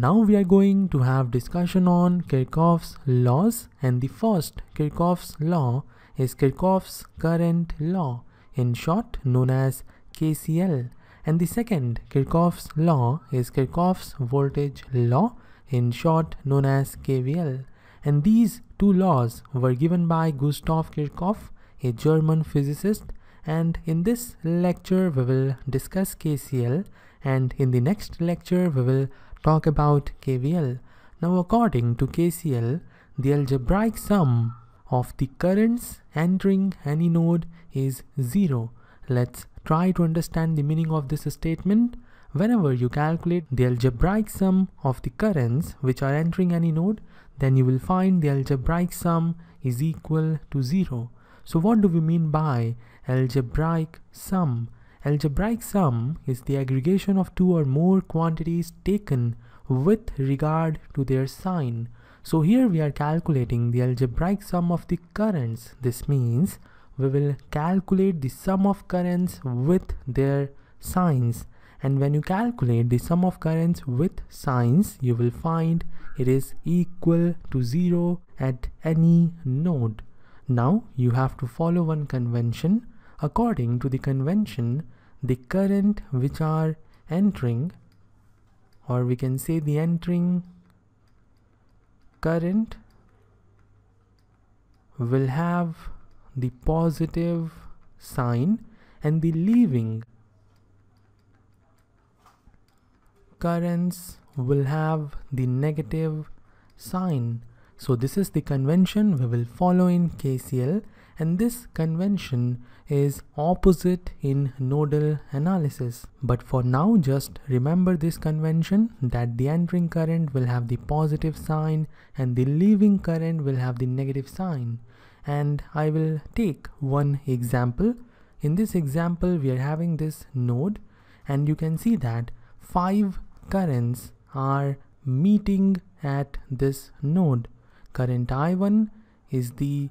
Now we are going to have discussion on Kirchhoff's laws and the first Kirchhoff's law is Kirchhoff's current law in short known as KCL and the second Kirchhoff's law is Kirchhoff's voltage law in short known as KVL and these two laws were given by Gustav Kirchhoff a German physicist and in this lecture we will discuss KCL and in the next lecture we will talk about KVL. Now according to KCL, the algebraic sum of the currents entering any node is 0. Let's try to understand the meaning of this statement. Whenever you calculate the algebraic sum of the currents which are entering any node, then you will find the algebraic sum is equal to 0. So what do we mean by algebraic sum? Algebraic sum is the aggregation of two or more quantities taken with regard to their sign. So here we are calculating the algebraic sum of the currents. This means we will calculate the sum of currents with their signs. And when you calculate the sum of currents with signs, you will find it is equal to zero at any node. Now you have to follow one convention According to the convention, the current which are entering or we can say the entering current will have the positive sign and the leaving currents will have the negative sign. So this is the convention we will follow in KCL and this convention is opposite in nodal analysis. But for now just remember this convention that the entering current will have the positive sign and the leaving current will have the negative sign. And I will take one example. In this example we are having this node and you can see that five currents are meeting at this node. Current I1 is the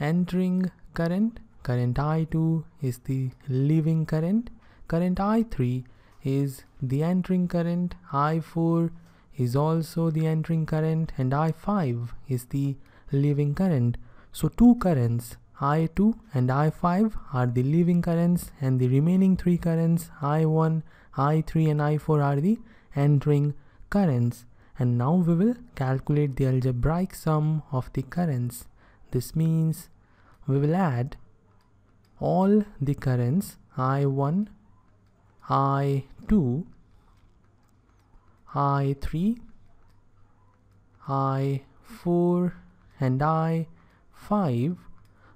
entering current current I2 is the leaving current current I3 is the entering current I4 is also the entering current and I5 is the leaving current. So two currents I2 and I5 are the leaving currents and the remaining three currents I1 I3 and I4 are the entering currents. And now we will calculate the algebraic sum of the currents this means we will add all the currents I1, I2, I3, I4 and I5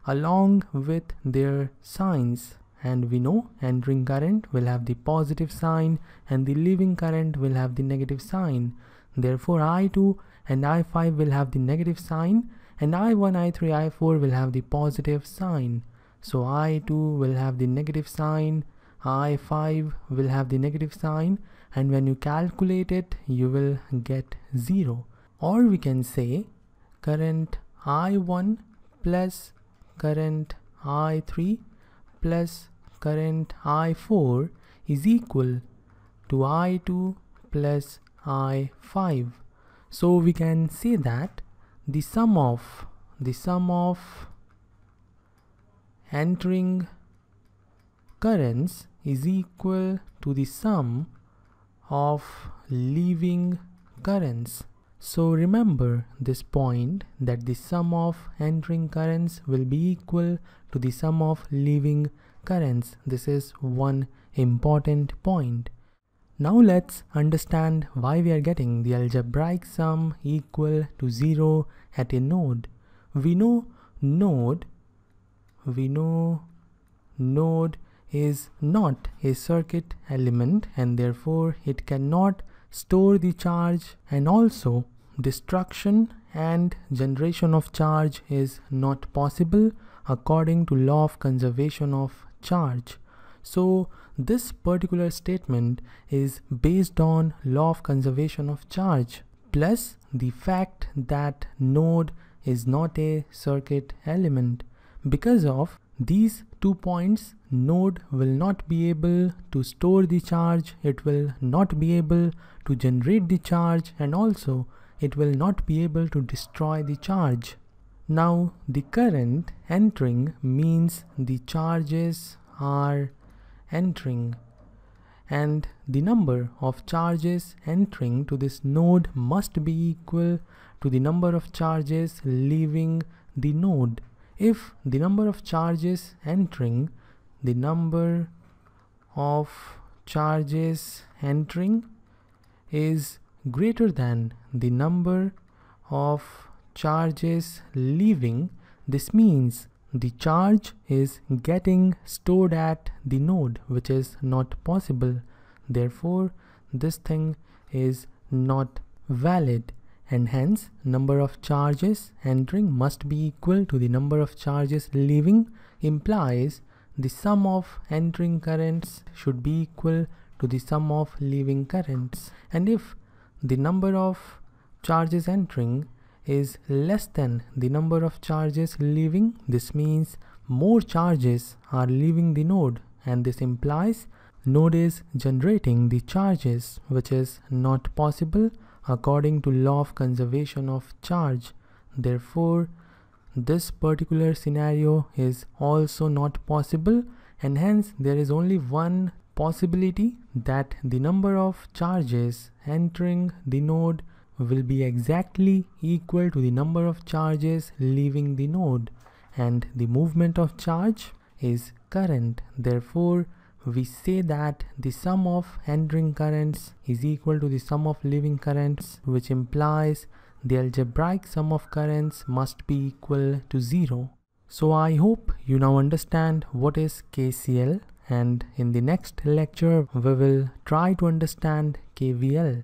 along with their signs. And we know entering current will have the positive sign and the leaving current will have the negative sign. Therefore I2 and I5 will have the negative sign and I1, I3, I4 will have the positive sign. So I2 will have the negative sign, I5 will have the negative sign. And when you calculate it you will get 0 or we can say current I1 plus current I3 plus current I4 is equal to I2 plus I5 so we can say that the sum of the sum of entering currents is equal to the sum of leaving currents. So remember this point that the sum of entering currents will be equal to the sum of leaving currents. This is one important point. Now let's understand why we are getting the algebraic sum equal to 0 at a node. We know node, we know node is not a circuit element and therefore it cannot store the charge and also destruction and generation of charge is not possible according to law of conservation of charge. So this particular statement is based on law of conservation of charge plus the fact that node is not a circuit element. Because of these two points node will not be able to store the charge it will not be able to generate the charge and also it will not be able to destroy the charge. Now the current entering means the charges are entering and the number of charges entering to this node must be equal to the number of charges leaving the node. If the number of charges entering the number of charges entering is greater than the number of charges leaving this means the charge is getting stored at the node which is not possible. Therefore this thing is not valid. And hence number of charges entering must be equal to the number of charges leaving implies the sum of entering currents should be equal to the sum of leaving currents. And if the number of charges entering is less than the number of charges leaving. This means more charges are leaving the node and this implies node is generating the charges which is not possible according to law of conservation of charge. Therefore this particular scenario is also not possible and hence there is only one possibility that the number of charges entering the node will be exactly equal to the number of charges leaving the node and the movement of charge is current therefore we say that the sum of entering currents is equal to the sum of leaving currents which implies the algebraic sum of currents must be equal to 0. So I hope you now understand what is KCL and in the next lecture we will try to understand KVL.